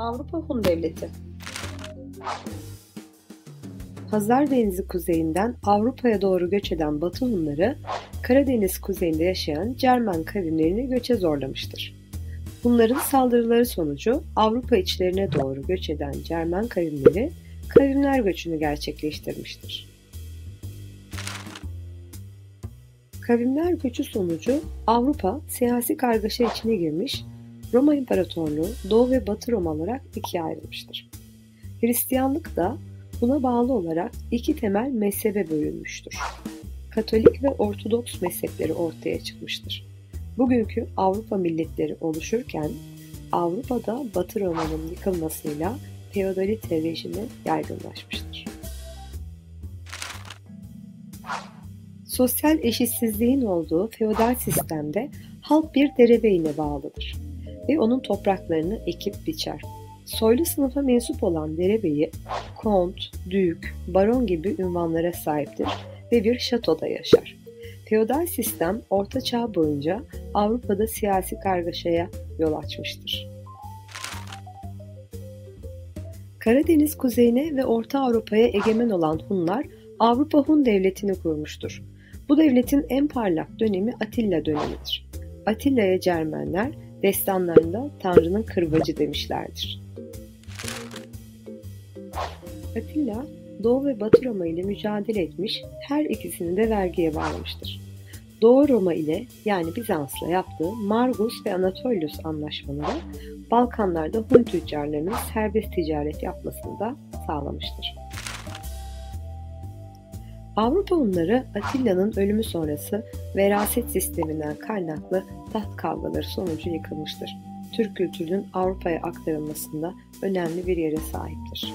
Avrupa Hun Devleti Hazar Denizi kuzeyinden Avrupa'ya doğru göç eden Batı Hunları, Karadeniz kuzeyinde yaşayan Cermen kavimlerini göçe zorlamıştır. Bunların saldırıları sonucu Avrupa içlerine doğru göç eden Cermen kavimleri kavimler göçünü gerçekleştirmiştir. Kavimler göçü sonucu Avrupa siyasi kargaşa içine girmiş, Roma İmparatorluğu Doğu ve Batı Roma olarak ikiye ayrılmıştır. Hristiyanlık da buna bağlı olarak iki temel mezhebe bölünmüştür. Katolik ve Ortodoks mezhepleri ortaya çıkmıştır. Bugünkü Avrupa milletleri oluşurken Avrupa'da Batı Roma'nın yıkılmasıyla feodalite rejimi yaygınlaşmıştır. Sosyal eşitsizliğin olduğu feodal sistemde halk bir derebeyine bağlıdır ve onun topraklarını ekip biçer. Soylu sınıfa mensup olan derebeyi, kont, dük, baron gibi ünvanlara sahiptir ve bir şatoda yaşar. Feodal sistem Orta Çağ boyunca Avrupa'da siyasi kargaşaya yol açmıştır. Karadeniz kuzeyine ve Orta Avrupa'ya egemen olan Hunlar Avrupa Hun Devleti'ni kurmuştur. Bu devletin en parlak dönemi Atilla dönemidir. Atilla'ya Cermenler destanlarında Tanrı'nın kırbacı demişlerdir. Atilla, Doğu ve Batı Roma ile mücadele etmiş, her ikisini de vergiye bağlamıştır. Doğu Roma ile yani Bizans'la yaptığı Margus ve Anatolius anlaşmaları Balkanlarda Hun tüccarlarının serbest ticaret yapmasını da sağlamıştır. Avrupa Hunları Atilla'nın ölümü sonrası veraset sisteminden kaynaklı taht kavgaları sonucu yıkılmıştır. Türk kültürünün Avrupa'ya aktarılmasında önemli bir yere sahiptir.